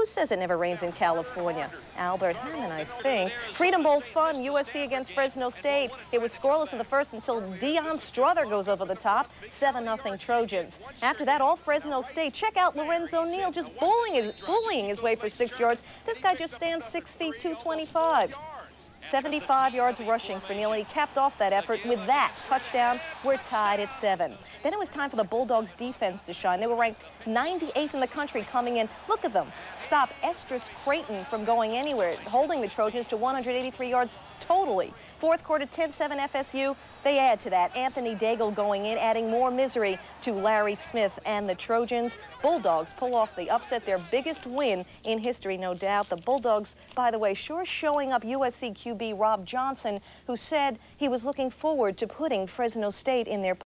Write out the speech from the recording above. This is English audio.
Who says it never rains in California? Albert Hammond, I think. Freedom Bowl fun, USC against Fresno State. It was scoreless in the first until Deon Strother goes over the top. 7-0 Trojans. After that, all Fresno State. Check out Lorenzo Neal just bullying his, bullying his way for six yards. This guy just stands 62-25. 75 yards rushing for Neely. Capped off that effort with that touchdown. We're tied at seven. Then it was time for the Bulldogs defense to shine. They were ranked 98th in the country coming in. Look at them. Stop Estrus Crayton from going anywhere, holding the Trojans to 183 yards totally. Fourth quarter, 10-7 FSU. They add to that. Anthony Daigle going in, adding more misery to Larry Smith and the Trojans. Bulldogs pull off the upset, their biggest win in history, no doubt. The Bulldogs, by the way, sure showing up USC QB Rob Johnson, who said he was looking forward to putting Fresno State in their